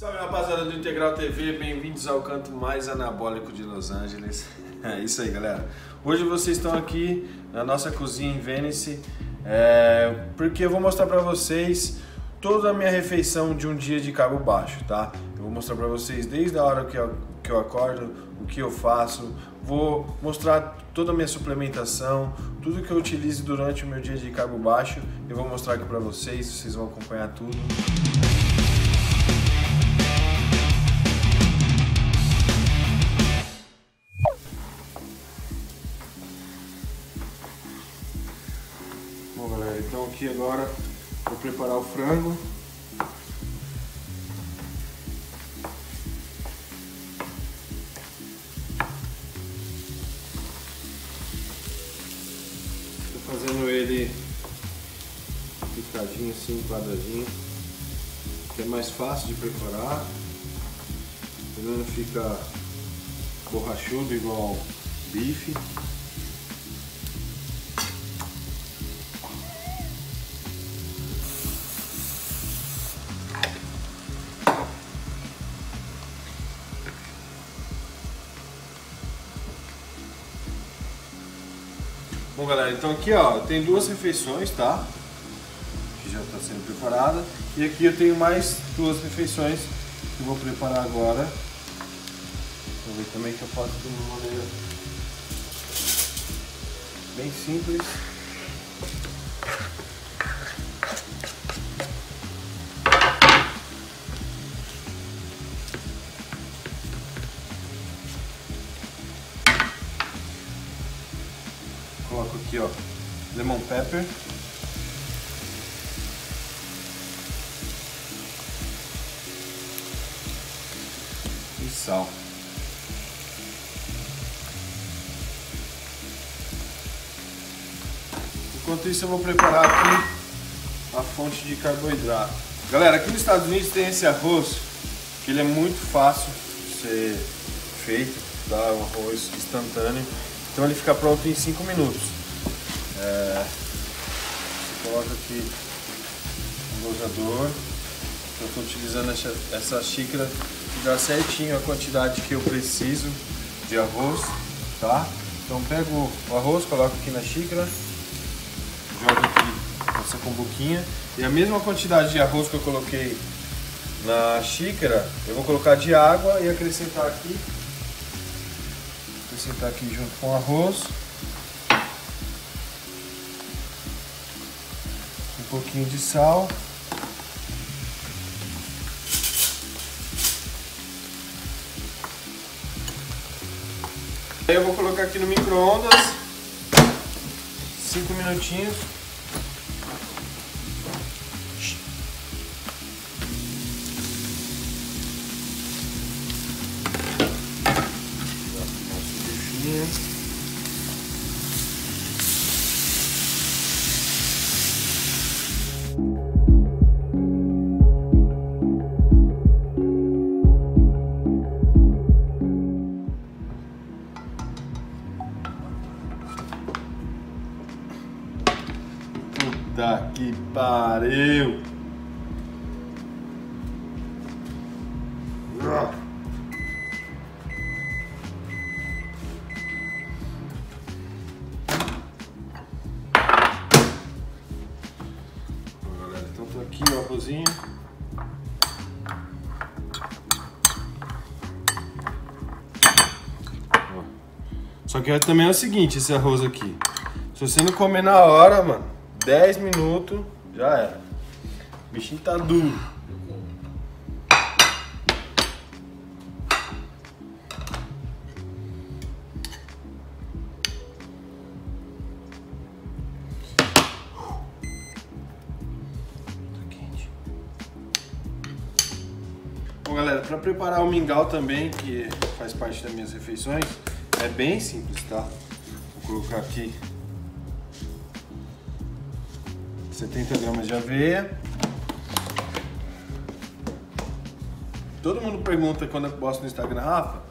Salve rapaziada do Integral TV, bem-vindos ao canto mais anabólico de Los Angeles. É isso aí, galera. Hoje vocês estão aqui na nossa cozinha em Venice, é, porque eu vou mostrar para vocês toda a minha refeição de um dia de cabo baixo, tá? Eu vou mostrar para vocês desde a hora que eu, que eu acordo, o que eu faço, vou mostrar toda a minha suplementação, tudo que eu utilizo durante o meu dia de cabo baixo, eu vou mostrar aqui para vocês, vocês vão acompanhar tudo. Aqui agora vou preparar o frango. Estou fazendo ele picadinho assim, quadradinho, que é mais fácil de preparar. Ele não fica borrachudo igual bife. Então aqui ó, tem duas refeições, tá? Que já está sendo preparada. E aqui eu tenho mais duas refeições que eu vou preparar agora. Vou ver também que eu faço de uma maneira bem simples. Aqui, ó, lemon pepper. E sal. Enquanto isso eu vou preparar aqui a fonte de carboidrato. Galera, aqui nos Estados Unidos tem esse arroz que ele é muito fácil de ser feito, tá? Um arroz instantâneo. Então ele fica pronto em 5 minutos. É, você coloca aqui o dosador. Eu estou utilizando essa, essa xícara que dá certinho a quantidade que eu preciso de arroz, tá? Então pego o arroz, coloco aqui na xícara, jogo aqui essa cumbuquinha e a mesma quantidade de arroz que eu coloquei na xícara, eu vou colocar de água e acrescentar aqui acrescentar aqui junto com o arroz. Pouquinho de sal. Aí eu vou colocar aqui no micro-ondas. Cinco minutinhos. Puta que pariu! Então. Só que também é o seguinte, esse arroz aqui. Se você não comer na hora, mano, 10 minutos, já era. O bichinho tá duro. Tá quente. Bom, galera, para preparar o mingau também, que faz parte das minhas refeições, é bem simples, tá? Vou colocar aqui 70 gramas de aveia. Todo mundo pergunta quando eu posto no Instagram, Rafa,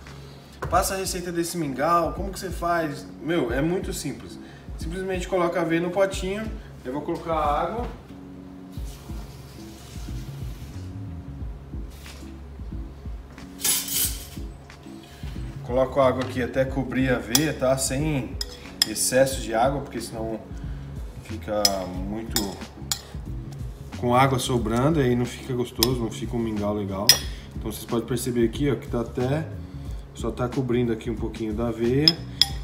passa a receita desse mingau, como que você faz? Meu, é muito simples. Simplesmente coloca a aveia no potinho, eu vou colocar a água. Coloco a água aqui até cobrir a aveia, tá? Sem excesso de água, porque senão fica muito com água sobrando, aí não fica gostoso, não fica um mingau legal. Então vocês podem perceber aqui, ó, que tá até só tá cobrindo aqui um pouquinho da aveia.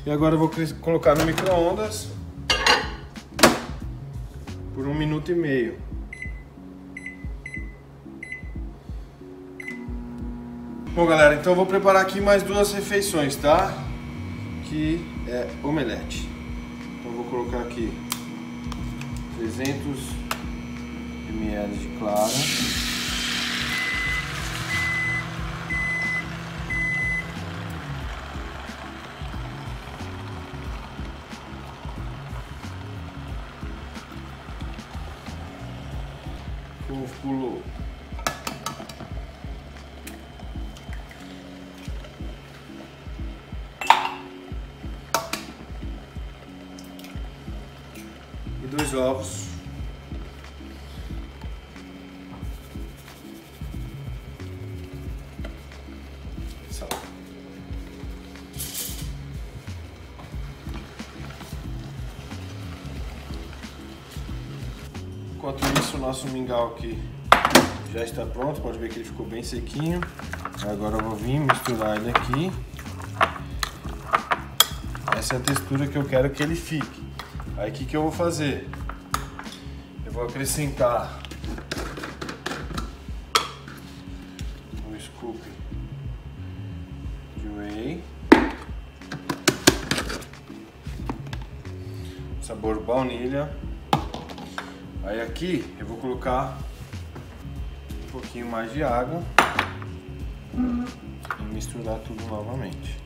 E agora eu vou colocar no micro-ondas por um minuto e meio. Bom galera, então eu vou preparar aqui mais duas refeições, tá? Que é omelete. Então eu vou colocar aqui 300 ml de clara. Enquanto isso, o nosso mingau aqui já está pronto. Pode ver que ele ficou bem sequinho. Agora eu vou vir misturar ele aqui. Essa é a textura que eu quero que ele fique. Aí o que, que eu vou fazer? Eu vou acrescentar um scoop de whey. Sabor baunilha. Aí aqui eu vou colocar um pouquinho mais de água e misturar tudo novamente.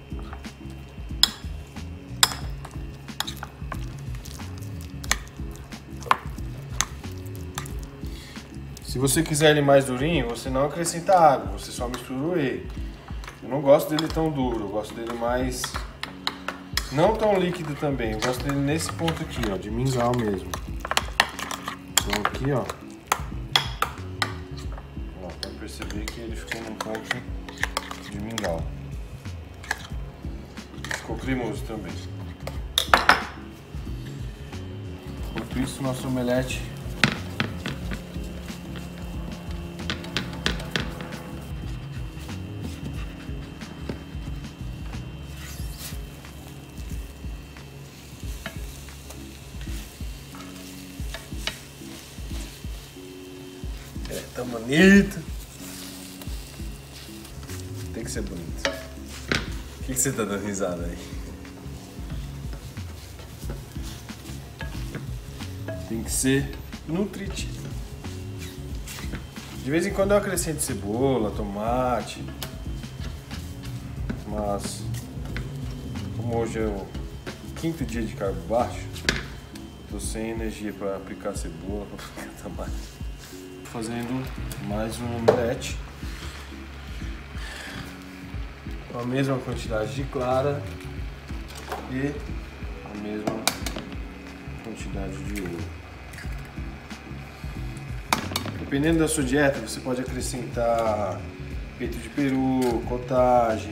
Se você quiser ele mais durinho, você não acrescenta água, você só mistura whey. Eu não gosto dele tão duro, eu gosto dele mais... Não tão líquido também, eu gosto dele nesse ponto aqui, ó, de mingau mesmo. Aqui, ó. Ó, pode perceber que ele ficou num ponto de mingau. Ficou cremoso também. Enquanto isso, nosso omelete tá bonito. Tem que ser bonito. O que, que você tá dando risada aí? Tem que ser nutritivo. De vez em quando eu acrescento cebola, tomate. Mas como hoje é o quinto dia de carbo baixo, tô sem energia para aplicar cebola, para aplicar tomate fazendo mais um omelete com a mesma quantidade de clara e a mesma quantidade de ovo. Dependendo da sua dieta, você pode acrescentar peito de peru, cottage,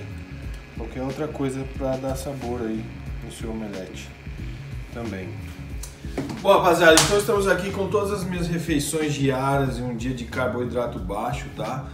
qualquer outra coisa para dar sabor aí no seu omelete também. Bom, rapaziada, então estamos aqui com todas as minhas refeições diárias em um dia de carboidrato baixo, tá?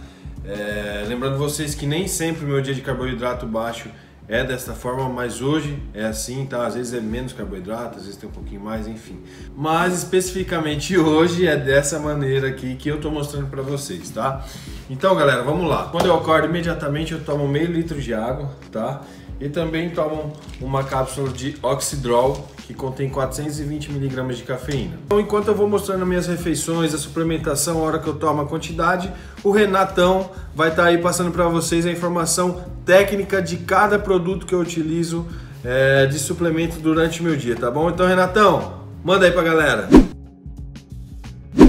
É, lembrando vocês que nem sempre o meu dia de carboidrato baixo é desta forma, mas hoje é assim, tá? Às vezes é menos carboidrato, às vezes tem um pouquinho mais, enfim. Mas especificamente hoje é dessa maneira aqui que eu tô mostrando para vocês, tá? Então, galera, vamos lá. Quando eu acordo imediatamente eu tomo meio litro de água, tá? E também tomo uma cápsula de Oxidrol, que contém 420 miligramas de cafeína. Então, enquanto eu vou mostrando minhas refeições, a suplementação, a hora que eu tomo a quantidade, o Renatão vai estar tá aí passando para vocês a informação técnica de cada produto que eu utilizo é, de suplemento durante o meu dia, tá bom? Então, Renatão, manda aí pra galera.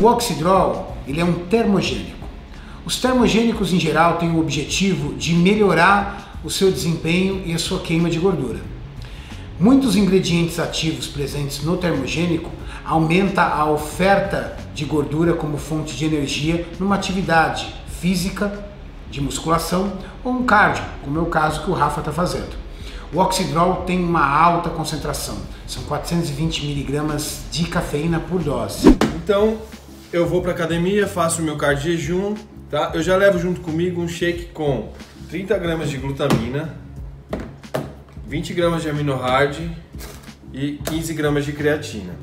O Oxidrol, ele é um termogênico. Os termogênicos, em geral, têm o objetivo de melhorar o seu desempenho e a sua queima de gordura. Muitos ingredientes ativos presentes no termogênico aumenta a oferta de gordura como fonte de energia numa atividade física, de musculação ou um cardio, como é o caso que o Rafa está fazendo. O Oxidrol tem uma alta concentração, são 420 miligramas de cafeína por dose. Então, eu vou para academia, faço o meu cardio de jejum, tá? Eu já levo junto comigo um shake com 30 gramas de glutamina, 20 gramas de amino hard e 15 gramas de creatina.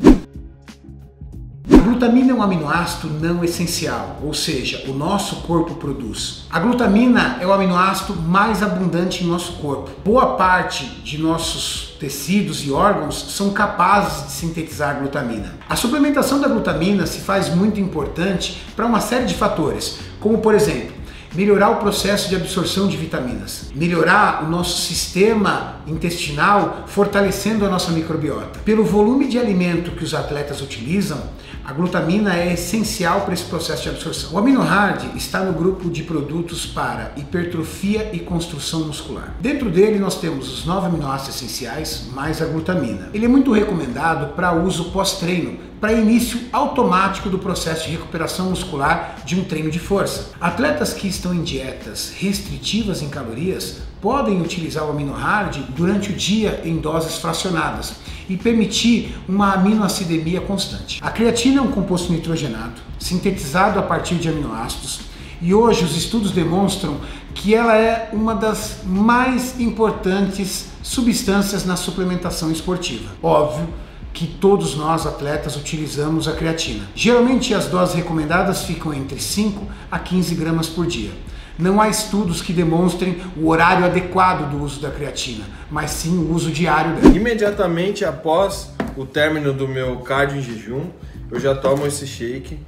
A glutamina é um aminoácido não essencial, ou seja, o nosso corpo produz. A glutamina é o aminoácido mais abundante em nosso corpo. Boa parte de nossos tecidos e órgãos são capazes de sintetizar glutamina. A suplementação da glutamina se faz muito importante para uma série de fatores, como por exemplo, melhorar o processo de absorção de vitaminas, melhorar o nosso sistema intestinal, fortalecendo a nossa microbiota. Pelo volume de alimento que os atletas utilizam, a glutamina é essencial para esse processo de absorção. O AminoHard está no grupo de produtos para hipertrofia e construção muscular. Dentro dele nós temos os nove aminoácidos essenciais mais a glutamina. Ele é muito recomendado para uso pós-treino, para início automático do processo de recuperação muscular de um treino de força. Atletas que estão em dietas restritivas em calorias podem utilizar o AminoHard durante o dia em doses fracionadas e permitir uma aminoacidemia constante. A creatina é um composto nitrogenado, sintetizado a partir de aminoácidos, e hoje os estudos demonstram que ela é uma das mais importantes substâncias na suplementação esportiva. Óbvio que todos nós atletas utilizamos a creatina. Geralmente as doses recomendadas ficam entre 5 a 15 gramas por dia. Não há estudos que demonstrem o horário adequado do uso da creatina, mas sim o uso diário dela. Imediatamente após o término do meu cardio em jejum, eu já tomo esse shake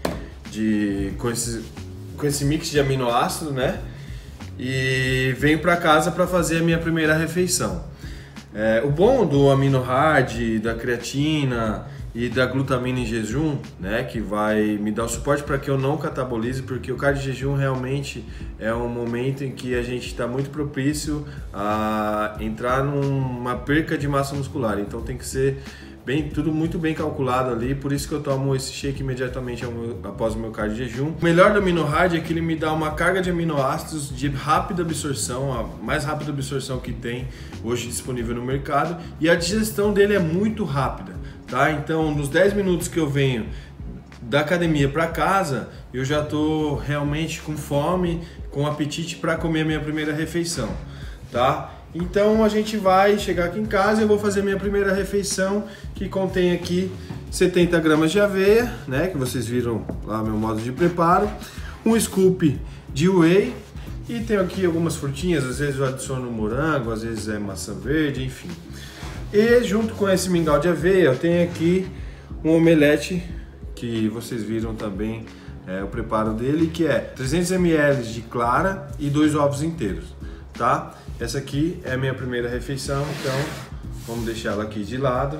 de, com, esse, com esse mix de aminoácidos, né? E venho para casa para fazer a minha primeira refeição. É, o bom do amino hard, da creatina e da glutamina em jejum, né, que vai me dar o suporte para que eu não catabolize, porque o cardio jejum realmente é um momento em que a gente está muito propício a entrar numa perca de massa muscular. Então tem que ser bem, tudo muito bem calculado ali, por isso que eu tomo esse shake imediatamente após o meu cardio jejum. O melhor do Amino Hard é que ele me dá uma carga de aminoácidos de rápida absorção, a mais rápida absorção que tem hoje disponível no mercado, e a digestão dele é muito rápida tá? Então, nos 10 minutos que eu venho da academia para casa, eu já tô realmente com fome, com apetite para comer a minha primeira refeição, tá? Então a gente vai chegar aqui em casa e eu vou fazer minha primeira refeição que contém aqui 70 gramas de aveia, né? Que vocês viram lá meu modo de preparo, um scoop de whey e tenho aqui algumas frutinhas, às vezes eu adiciono morango, às vezes é maçã verde, enfim. E junto com esse mingau de aveia, eu tenho aqui um omelete que vocês viram também é, o preparo dele, que é 300 ml de clara e dois ovos inteiros, tá? Essa aqui é a minha primeira refeição, então vamos deixar ela aqui de lado.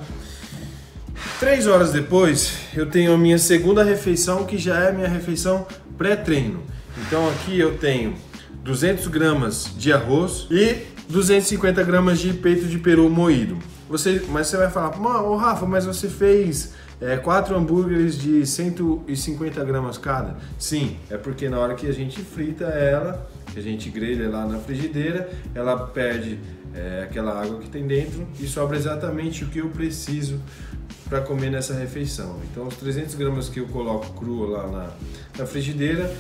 Três horas depois, eu tenho a minha segunda refeição, que já é a minha refeição pré-treino. Então aqui eu tenho 200 gramas de arroz e 250 gramas de peito de peru moído. Você, mas você vai falar, ô Rafa, mas você fez é, quatro hambúrgueres de 150 gramas cada? Sim, é porque na hora que a gente frita ela, que a gente grelha lá na frigideira, ela perde é, aquela água que tem dentro e sobra exatamente o que eu preciso para comer nessa refeição. Então, os 300 gramas que eu coloco cru lá na, na frigideira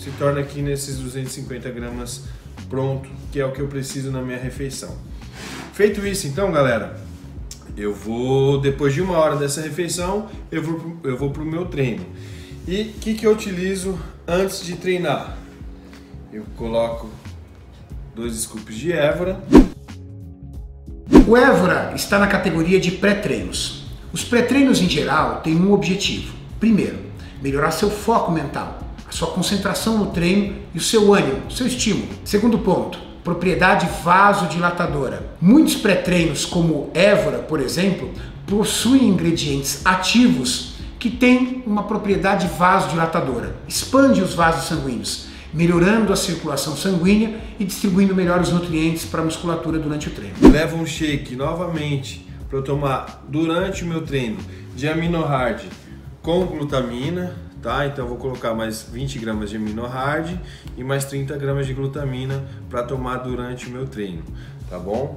se torna aqui nesses 250 gramas pronto, que é o que eu preciso na minha refeição. Feito isso, então, galera, eu vou, depois de uma hora dessa refeição, eu vou, eu vou para o meu treino. E o que, que eu utilizo antes de treinar? Eu coloco dois scoops de Évora. O Évora está na categoria de pré-treinos. Os pré-treinos em geral têm um objetivo. Primeiro, melhorar seu foco mental, a sua concentração no treino e o seu ânimo, seu estímulo. Segundo ponto, propriedade vasodilatadora. Muitos pré-treinos, como Évora, por exemplo, possuem ingredientes ativos que têm uma propriedade vasodilatadora. Expande os vasos sanguíneos, melhorando a circulação sanguínea e distribuindo melhor os nutrientes para a musculatura durante o treino. Levo um shake novamente para eu tomar durante o meu treino de amino hard com glutamina, tá? Então vou colocar mais 20 gramas de amino hard e mais 30 gramas de glutamina para tomar durante o meu treino, tá bom?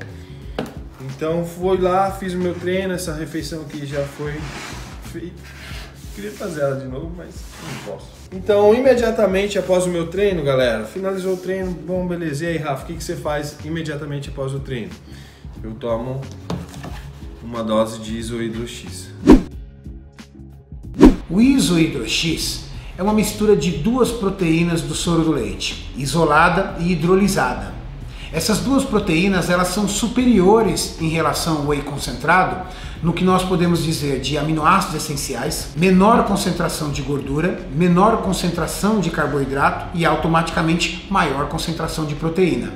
Então fui lá, fiz o meu treino, essa refeição aqui já foi feita. Queria fazer ela de novo, mas não posso. Então, imediatamente após o meu treino, galera, finalizou o treino, bom, beleza. E aí, Rafa, o que, que você faz imediatamente após o treino? Eu tomo uma dose de isohidro X. O isohidro X é uma mistura de duas proteínas do soro do leite, isolada e hidrolisada. Essas duas proteínas elas são superiores em relação ao whey concentrado no que nós podemos dizer de aminoácidos essenciais, menor concentração de gordura, menor concentração de carboidrato e automaticamente maior concentração de proteína.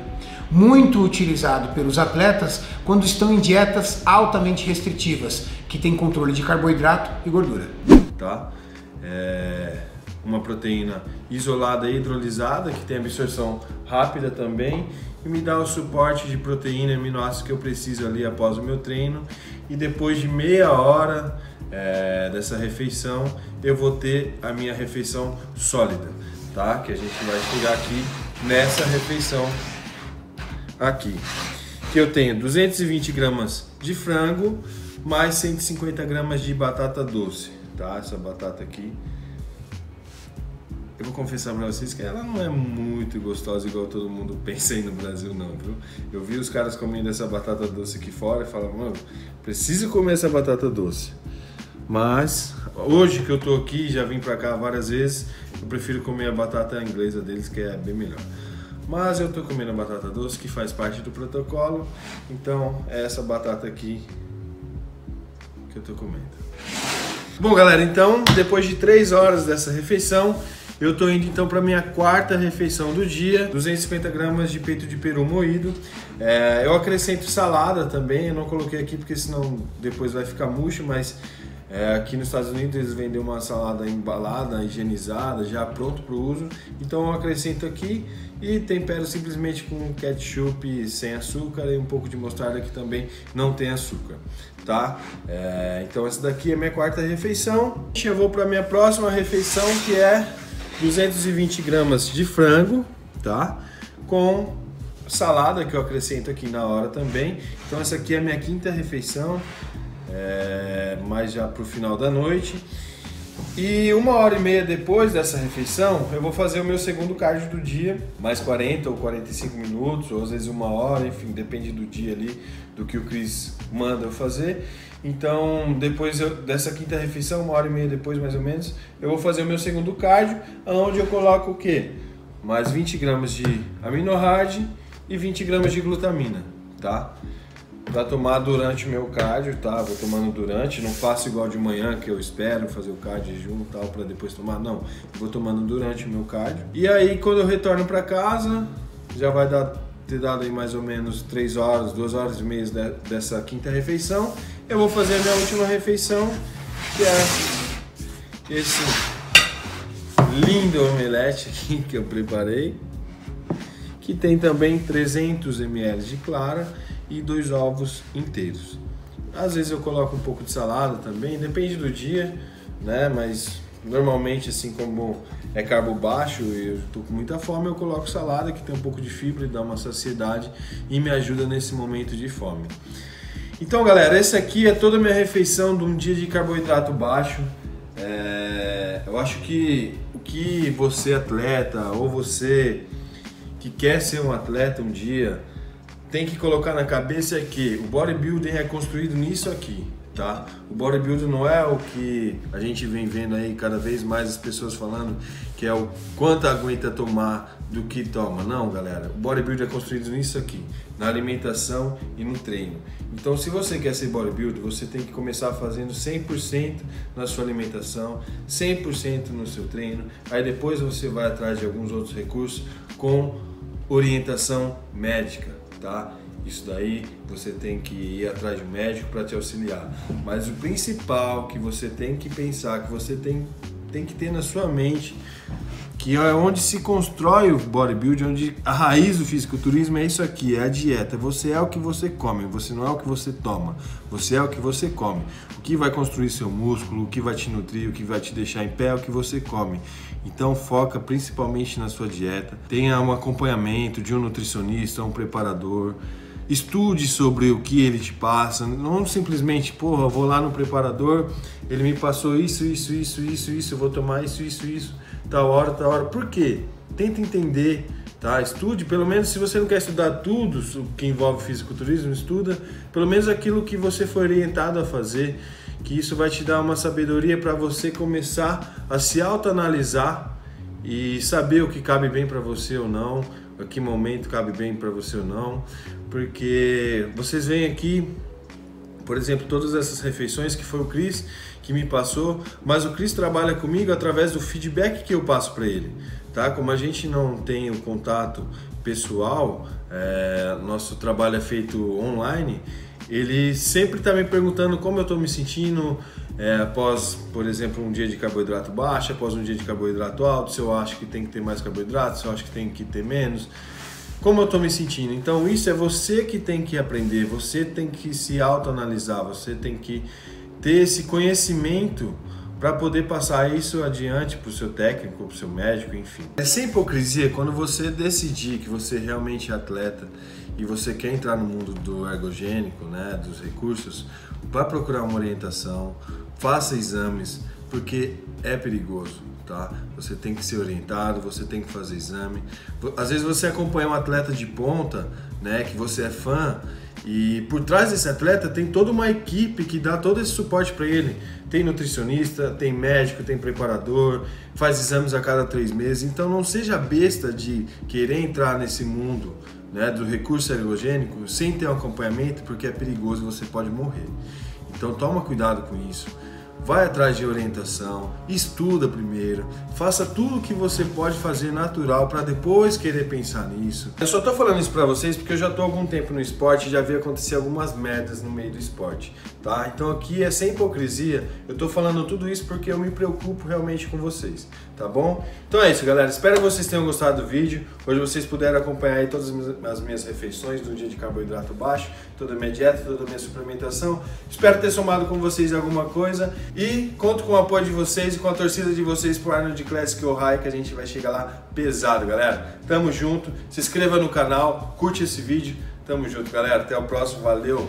Muito utilizado pelos atletas quando estão em dietas altamente restritivas, que têm controle de carboidrato e gordura. Tá? É uma proteína isolada e hidrolisada, que tem absorção rápida também, e me dá o suporte de proteína e aminoácidos que eu preciso ali após o meu treino. E depois de meia hora é, dessa refeição, eu vou ter a minha refeição sólida, tá? Que a gente vai chegar aqui nessa refeição aqui. Que eu tenho 220 gramas de frango, mais 150 gramas de batata doce, tá? Essa batata aqui eu vou confessar pra vocês que ela não é muito gostosa igual todo mundo pensa aí no Brasil, não, viu? Eu vi os caras comendo essa batata doce aqui fora e falavam, mano, preciso comer essa batata doce. Mas hoje que eu tô aqui, já vim pra cá várias vezes, eu prefiro comer a batata inglesa deles, que é bem melhor. Mas eu tô comendo a batata doce, que faz parte do protocolo, então é essa batata aqui que eu tô comendo. Bom, galera, então depois de três horas dessa refeição, eu tô indo então para minha quarta refeição do dia, 250 gramas de peito de peru moído. É, eu acrescento salada também, eu não coloquei aqui porque senão depois vai ficar murcho, mas é, aqui nos Estados Unidos eles vendem uma salada embalada, higienizada, já pronto para o uso. Então eu acrescento aqui e tempero simplesmente com ketchup sem açúcar e um pouco de mostarda que também não tem açúcar, tá? É, então essa daqui é minha quarta refeição. Eu vou para minha próxima refeição que é 220 gramas de frango, tá? Com salada que eu acrescento aqui na hora também. Então essa aqui é a minha quinta refeição, é, mais já pro final da noite. E uma hora e meia depois dessa refeição, eu vou fazer o meu segundo cardio do dia, mais 40 ou 45 minutos, ou às vezes uma hora, enfim, depende do dia ali, do que o Cris manda eu fazer. Então, depois eu, dessa quinta refeição, uma hora e meia depois mais ou menos, eu vou fazer o meu segundo cardio, onde eu coloco o quê? Mais 20 gramas de aminohard e 20 gramas de glutamina, tá? Pra tomar durante o meu cardio, tá? Vou tomando durante, não faço igual de manhã que eu espero fazer o cardio junto tal para depois tomar, não. vou tomando durante o meu cardio. E aí quando eu retorno para casa, já vai dar ter dado aí mais ou menos 3 horas, 2 horas e meia dessa quinta refeição eu vou fazer a minha última refeição, que é esse lindo omelete aqui que eu preparei, que tem também 300 ml de clara e dois ovos inteiros. Às vezes eu coloco um pouco de salada também, depende do dia, né? Mas normalmente assim como é carbo baixo e eu tô com muita fome, eu coloco salada que tem um pouco de fibra e dá uma saciedade e me ajuda nesse momento de fome. Então, galera, esse aqui é toda a minha refeição de um dia de carboidrato baixo. É, eu acho que o que você atleta ou você que quer ser um atleta um dia tem que colocar na cabeça é que o bodybuilding é construído nisso aqui tá? O bodybuilding não é o que a gente vem vendo aí cada vez mais as pessoas falando que é o quanto aguenta tomar do que toma. Não, galera. O bodybuilding é construído nisso aqui, na alimentação e no treino. Então, se você quer ser bodybuilder, você tem que começar fazendo 100% na sua alimentação, 100% no seu treino. Aí depois você vai atrás de alguns outros recursos com orientação médica, tá? Isso daí você tem que ir atrás de um médico para te auxiliar. Mas o principal que você tem que pensar, que você tem, tem que ter na sua mente, que é onde se constrói o bodybuilding, onde a raiz do fisiculturismo é isso aqui, é a dieta. Você é o que você come, você não é o que você toma, você é o que você come. O que vai construir seu músculo, o que vai te nutrir, o que vai te deixar em pé é o que você come. Então foca principalmente na sua dieta, tenha um acompanhamento de um nutricionista, um preparador, estude sobre o que ele te passa, não simplesmente, porra, vou lá no preparador, ele me passou isso, isso, isso, isso, isso, vou tomar isso, isso, isso, tal hora, tal hora. Por quê? Tenta entender, tá? Estude, pelo menos se você não quer estudar tudo que envolve fisiculturismo, estuda pelo menos aquilo que você foi orientado a fazer, que isso vai te dar uma sabedoria para você começar a se autoanalisar e saber o que cabe bem para você ou não, a que momento cabe bem para você ou não, porque vocês veem aqui, por exemplo, todas essas refeições que foi o Cris que me passou, mas o Cris trabalha comigo através do feedback que eu passo para ele, tá? Como a gente não tem o contato pessoal, é, nosso trabalho é feito online, ele sempre está me perguntando como eu estou me sentindo é, após, por exemplo, um dia de carboidrato baixo, após um dia de carboidrato alto, se eu acho que tem que ter mais carboidrato, se eu acho que tem que ter menos, como eu estou me sentindo. Então isso é você que tem que aprender, você tem que se autoanalisar, você tem que ter esse conhecimento para poder passar isso adiante para o seu técnico, para o seu médico, enfim. É sem hipocrisia quando você decidir que você realmente é atleta e você quer entrar no mundo do ergogênico, né, dos recursos, vá procurar uma orientação, faça exames, porque é perigoso, tá? Você tem que ser orientado, você tem que fazer exame. Às vezes você acompanha um atleta de ponta, né, que você é fã, e por trás desse atleta tem toda uma equipe que dá todo esse suporte para ele. Tem nutricionista, tem médico, tem preparador, faz exames a cada três meses. Então não seja besta de querer entrar nesse mundo né, do recurso ergogênico sem ter um acompanhamento, porque é perigoso e você pode morrer. Então toma cuidado com isso vai atrás de orientação, estuda primeiro, faça tudo o que você pode fazer natural para depois querer pensar nisso. Eu só tô falando isso para vocês porque eu já tô algum tempo no esporte e já vi acontecer algumas merdas no meio do esporte, tá? Então aqui é sem hipocrisia, eu tô falando tudo isso porque eu me preocupo realmente com vocês, tá bom? Então é isso, galera. Espero que vocês tenham gostado do vídeo. Hoje vocês puderam acompanhar aí todas as minhas refeições do dia de carboidrato baixo, toda a minha dieta, toda a minha suplementação. Espero ter somado com vocês alguma coisa e conto com o apoio de vocês e com a torcida de vocês pro Arnold Classic Ohio que a gente vai chegar lá pesado, galera. Tamo junto. Se inscreva no canal, curte esse vídeo. Tamo junto, galera. Até o próximo. Valeu.